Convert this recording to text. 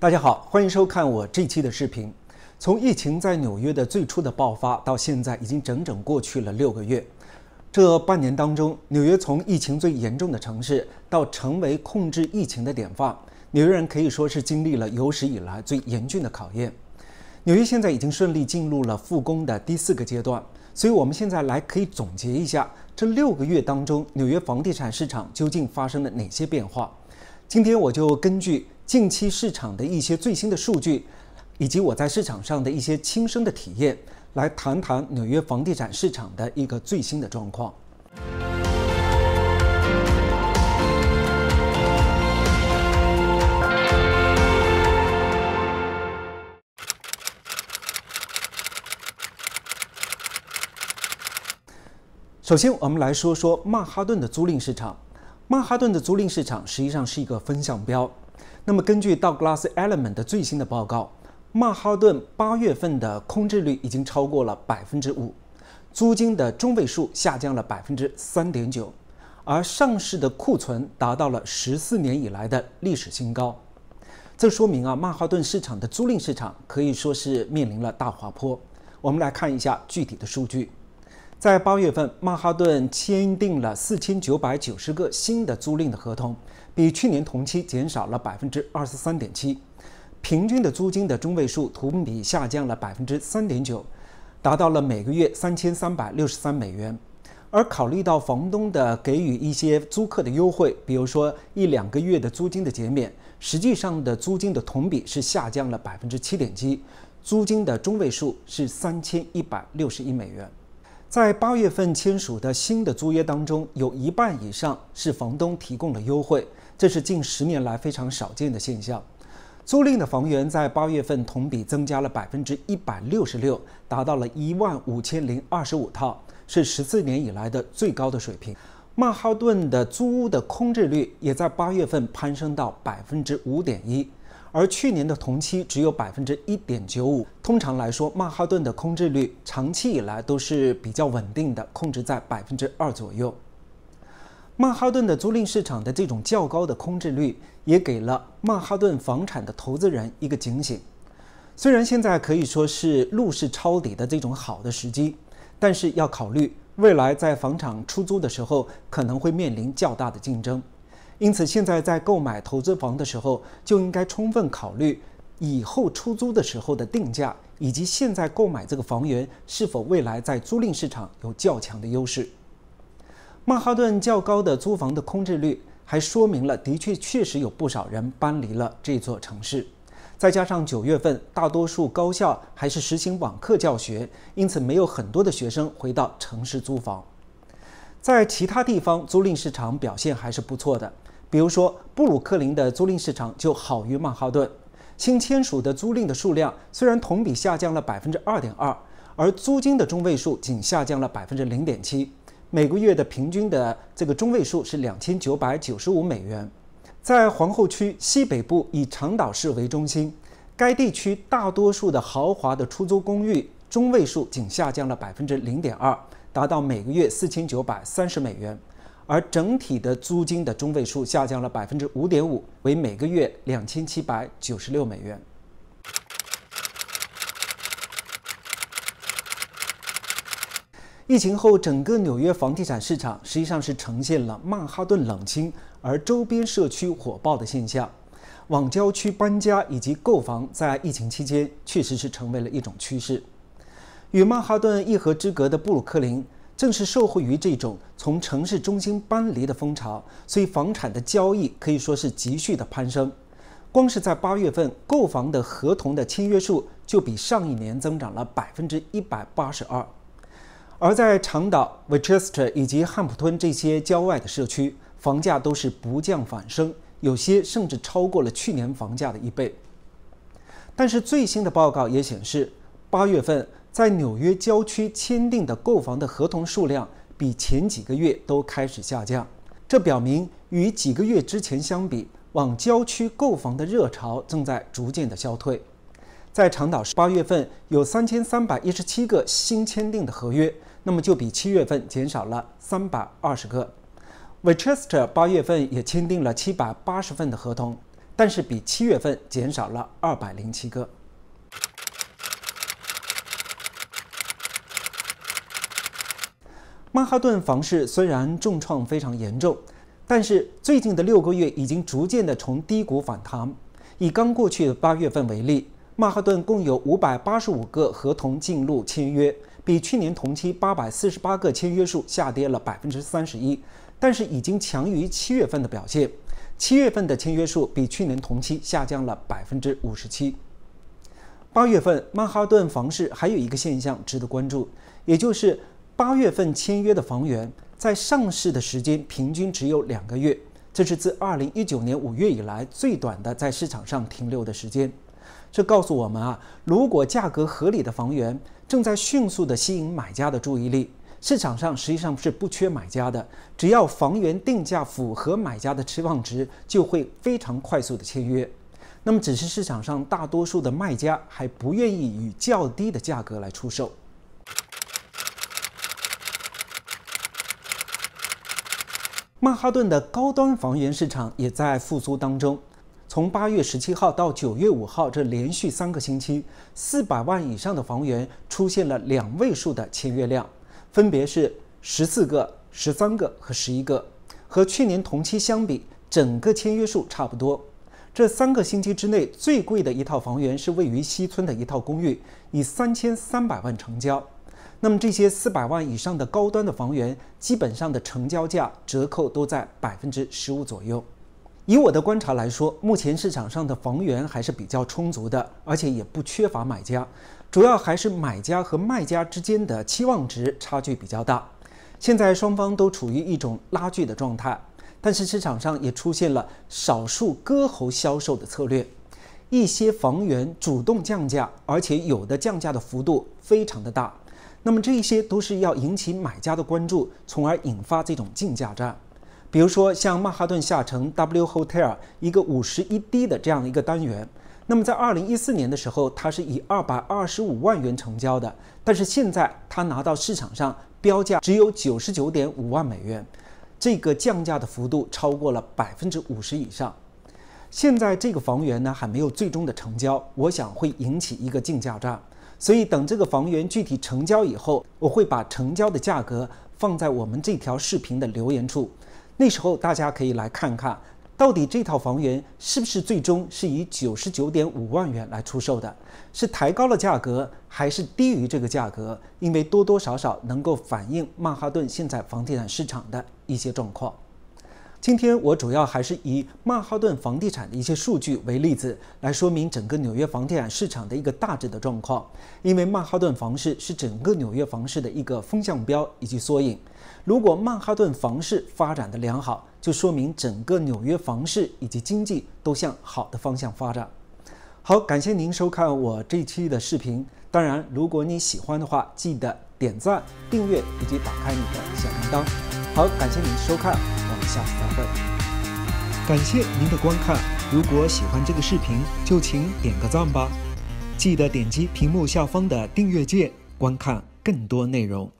大家好，欢迎收看我这期的视频。从疫情在纽约的最初的爆发到现在，已经整整过去了六个月。这半年当中，纽约从疫情最严重的城市到成为控制疫情的典范，纽约人可以说是经历了有史以来最严峻的考验。纽约现在已经顺利进入了复工的第四个阶段，所以我们现在来可以总结一下这六个月当中纽约房地产市场究竟发生了哪些变化。今天我就根据近期市场的一些最新的数据，以及我在市场上的一些亲身的体验，来谈谈纽约房地产市场的一个最新的状况。首先，我们来说说曼哈顿的租赁市场。曼哈顿的租赁市场实际上是一个风向标。那么，根据道格拉斯 Element 的最新的报告，曼哈顿八月份的空置率已经超过了百分之五，租金的中位数下降了百分之三点九，而上市的库存达到了十四年以来的历史新高。这说明啊，曼哈顿市场的租赁市场可以说是面临了大滑坡。我们来看一下具体的数据。在八月份，曼哈顿签订了四千九百九十个新的租赁的合同，比去年同期减少了百分之二十三点七，平均的租金的中位数同比下降了百分之三点九，达到了每个月三千三百六十三美元。而考虑到房东的给予一些租客的优惠，比如说一两个月的租金的减免，实际上的租金的同比是下降了百分之七点七，租金的中位数是三千一百六十一美元。在八月份签署的新的租约当中，有一半以上是房东提供了优惠，这是近十年来非常少见的现象。租赁的房源在八月份同比增加了百分之一百六十六，达到了一万五千零二十五套，是十四年以来的最高的水平。曼哈顿的租屋的空置率也在八月份攀升到百分之五点一。而去年的同期只有百分之一点九五。通常来说，曼哈顿的空置率长期以来都是比较稳定的，控制在百分之二左右。曼哈顿的租赁市场的这种较高的空置率，也给了曼哈顿房产的投资人一个警醒。虽然现在可以说是入市抄底的这种好的时机，但是要考虑未来在房产出租的时候可能会面临较大的竞争。因此，现在在购买投资房的时候，就应该充分考虑以后出租的时候的定价，以及现在购买这个房源是否未来在租赁市场有较强的优势。曼哈顿较高的租房的空置率，还说明了的确确实有不少人搬离了这座城市。再加上九月份大多数高校还是实行网课教学，因此没有很多的学生回到城市租房。在其他地方租赁市场表现还是不错的。比如说，布鲁克林的租赁市场就好于曼哈顿，新签署的租赁的数量虽然同比下降了百分之二点二，而租金的中位数仅下降了百分之零点七，每个月的平均的这个中位数是两千九百九十五美元。在皇后区西北部以长岛市为中心，该地区大多数的豪华的出租公寓中位数仅下降了百分之零点二，达到每个月四千九百三十美元。而整体的租金的中位数下降了百分之五点五，为每个月两千七百九十六美元。疫情后，整个纽约房地产市场实际上是呈现了曼哈顿冷清，而周边社区火爆的现象。往郊区搬家以及购房，在疫情期间确实是成为了一种趋势。与曼哈顿一河之隔的布鲁克林。正是受惠于这种从城市中心搬离的风潮，所以房产的交易可以说是急剧的攀升。光是在八月份，购房的合同的签约数就比上一年增长了百分之一百八十二。而在长岛、Westchester 以及汉普敦这些郊外的社区，房价都是不降反升，有些甚至超过了去年房价的一倍。但是最新的报告也显示，八月份。在纽约郊区签订的购房的合同数量比前几个月都开始下降，这表明与几个月之前相比，往郊区购房的热潮正在逐渐的消退。在长岛市，八月份有三千三百一十七个新签订的合约，那么就比七月份减少了三百二十个。Westchester 八月份也签订了七百八十份的合同，但是比七月份减少了二百零七个。曼哈顿房市虽然重创非常严重，但是最近的六个月已经逐渐的从低谷反弹。以刚过去的八月份为例，曼哈顿共有五百八十五个合同进入签约，比去年同期八百四十八个签约数下跌了百分之三十一，但是已经强于七月份的表现。七月份的签约数比去年同期下降了百分之五十七。八月份曼哈顿房市还有一个现象值得关注，也就是。八月份签约的房源在上市的时间平均只有两个月，这是自二零一九年五月以来最短的在市场上停留的时间。这告诉我们啊，如果价格合理的房源正在迅速的吸引买家的注意力，市场上实际上是不缺买家的。只要房源定价符合买家的期望值，就会非常快速的签约。那么，只是市场上大多数的卖家还不愿意以较低的价格来出售。曼哈顿的高端房源市场也在复苏当中。从八月十七号到九月五号这连续三个星期，四百万以上的房源出现了两位数的签约量，分别是十四个、十三个和十一个。和去年同期相比，整个签约数差不多。这三个星期之内，最贵的一套房源是位于西村的一套公寓，以三千三百万成交。那么这些四百万以上的高端的房源，基本上的成交价折扣都在百分之十五左右。以我的观察来说，目前市场上的房源还是比较充足的，而且也不缺乏买家。主要还是买家和卖家之间的期望值差距比较大。现在双方都处于一种拉锯的状态，但是市场上也出现了少数割喉销售的策略，一些房源主动降价，而且有的降价的幅度非常的大。那么这一些都是要引起买家的关注，从而引发这种竞价战。比如说像曼哈顿下城 W Hotel 一个五十一 D 的这样一个单元，那么在二零一四年的时候，它是以二百二十五万元成交的，但是现在它拿到市场上标价只有九十九点五万美元，这个降价的幅度超过了百分之五十以上。现在这个房源呢还没有最终的成交，我想会引起一个竞价战。所以等这个房源具体成交以后，我会把成交的价格放在我们这条视频的留言处，那时候大家可以来看看，到底这套房源是不是最终是以九十九点五万元来出售的，是抬高了价格还是低于这个价格？因为多多少少能够反映曼哈顿现在房地产市场的一些状况。今天我主要还是以曼哈顿房地产的一些数据为例子，来说明整个纽约房地产市场的一个大致的状况。因为曼哈顿房市是整个纽约房市的一个风向标以及缩影。如果曼哈顿房市发展的良好，就说明整个纽约房市以及经济都向好的方向发展。好，感谢您收看我这期的视频。当然，如果你喜欢的话，记得点赞、订阅以及打开你的小铃铛。好，感谢您收看。下次再会，感谢您的观看。如果喜欢这个视频，就请点个赞吧。记得点击屏幕下方的订阅键，观看更多内容。